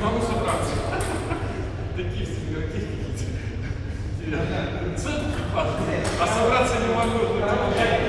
могу собраться. Такие игроки какие-то. А собраться не могу.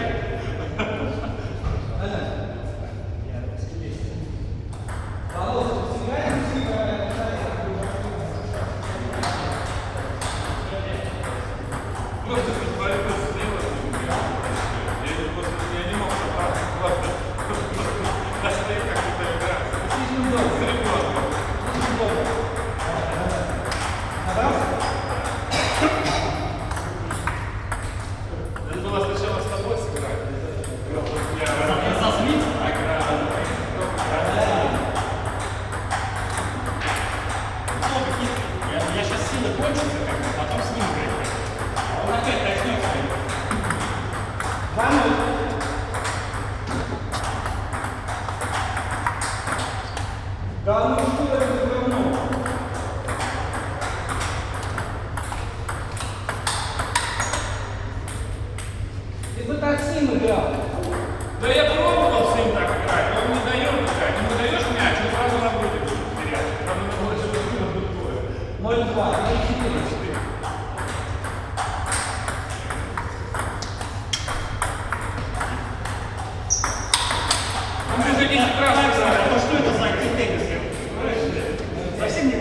Спасибо.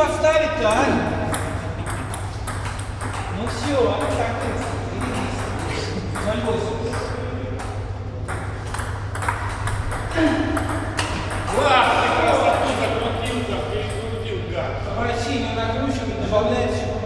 поставить-то, а? Ну все, а так ты. 08. Класс, ты красоту закрутил, закрутил, гад. Давай синий накручивай, добавляй все.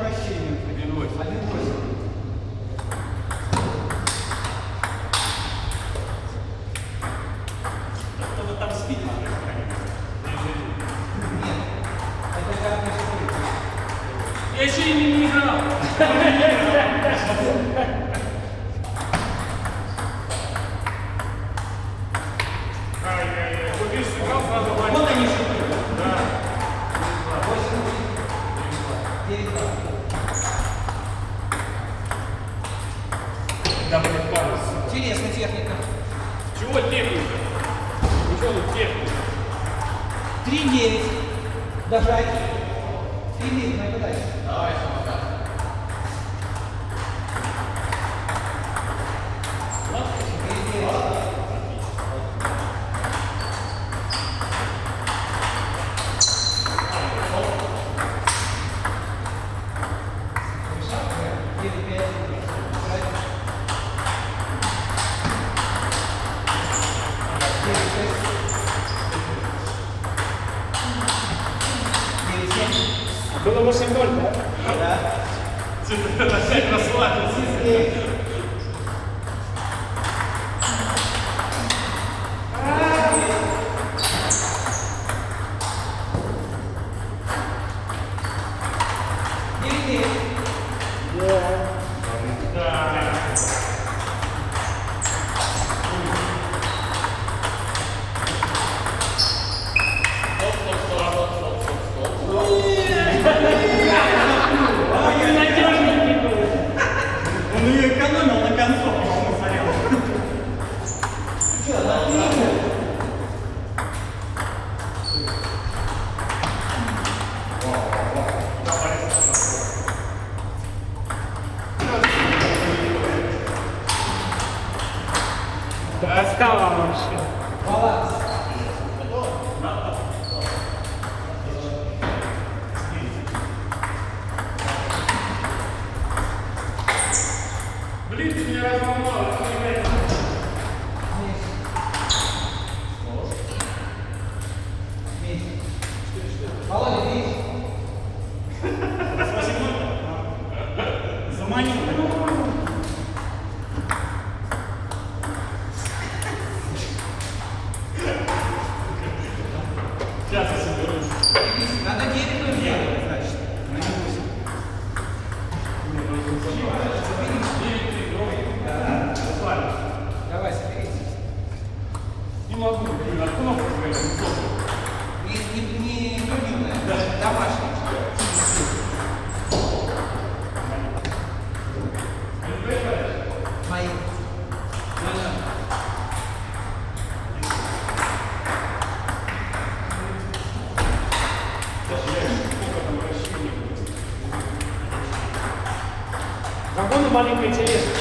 Blitz mir das. Маленькая тележка.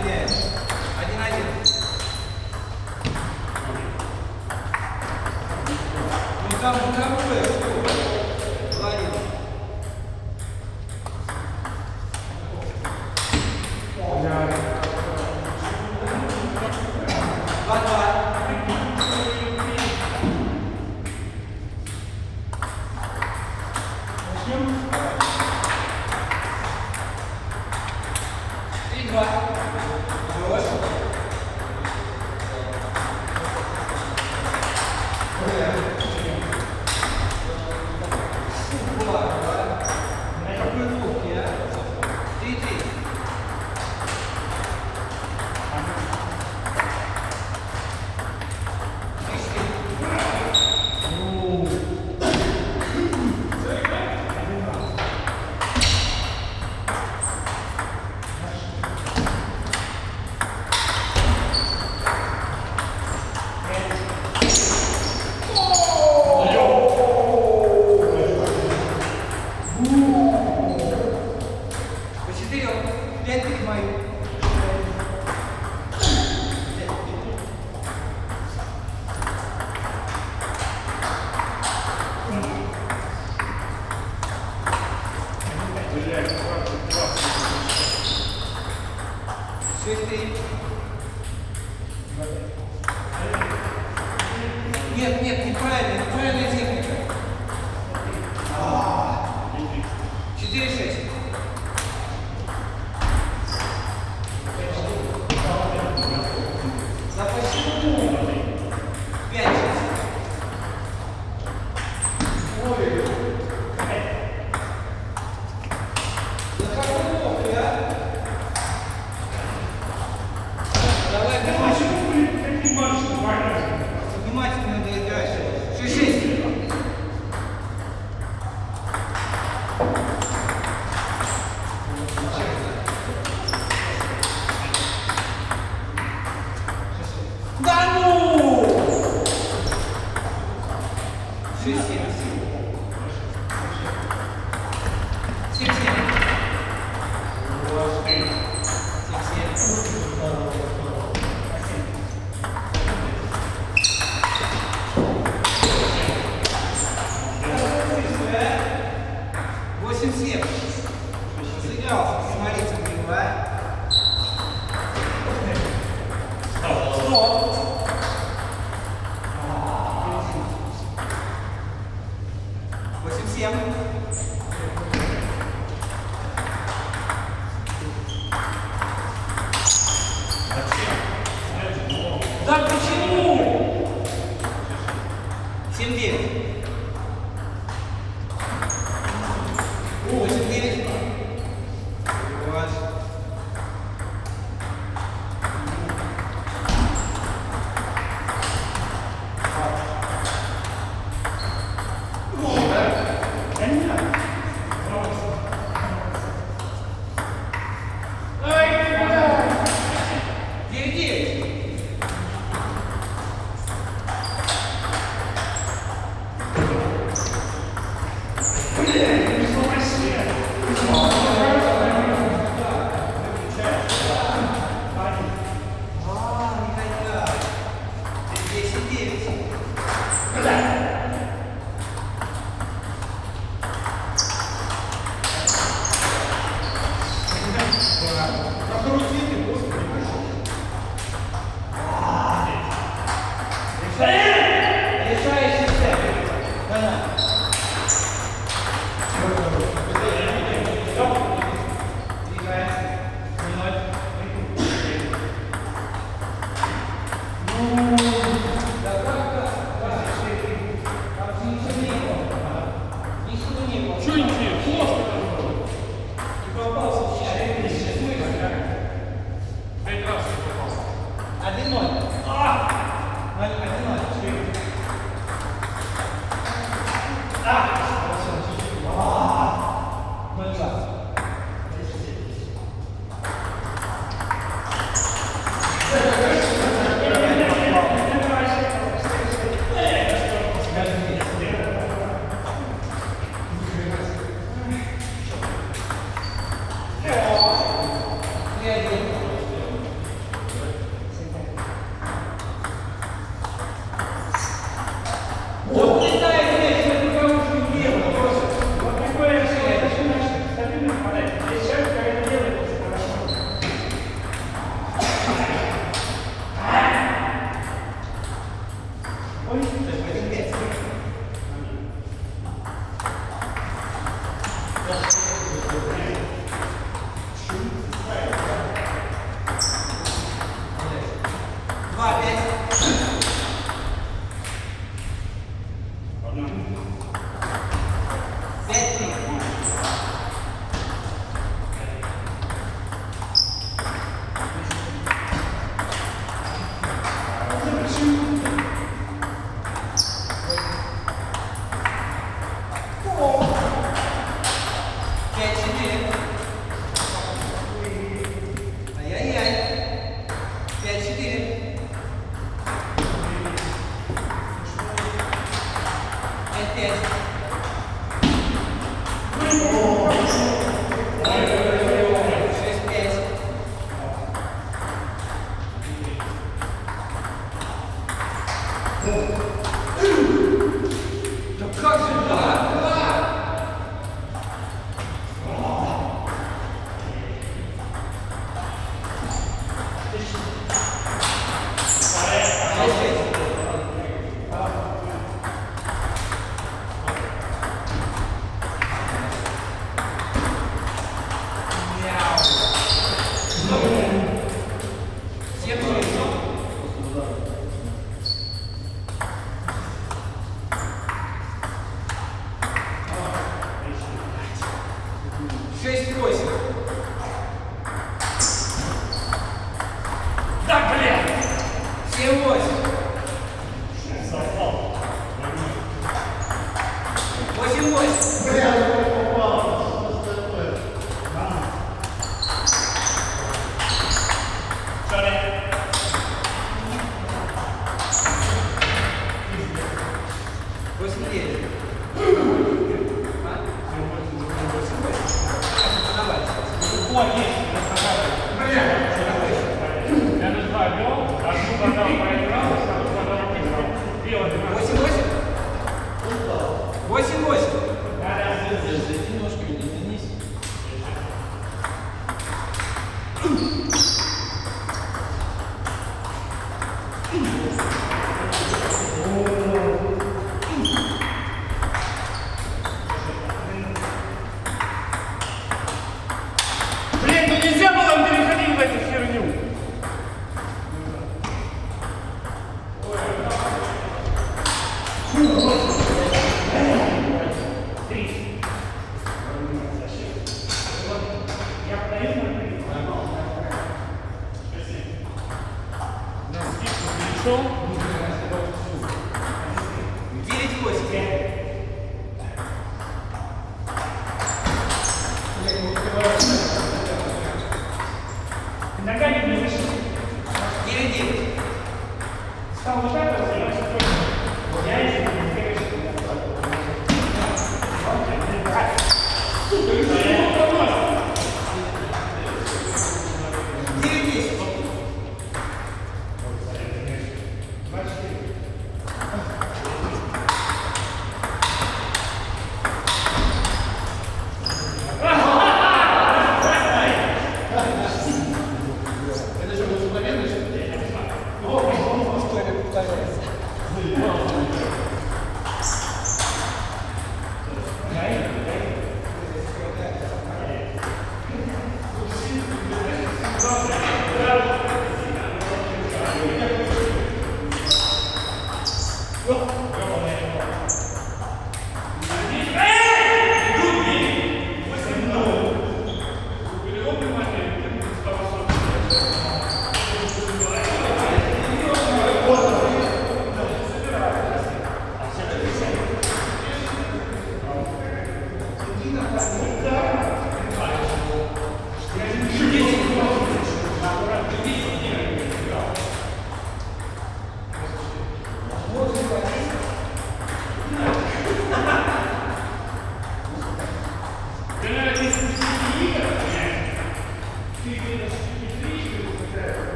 Thank you. Нет, нет, неправильно, неправильная Sí, sí. А! Ноль truth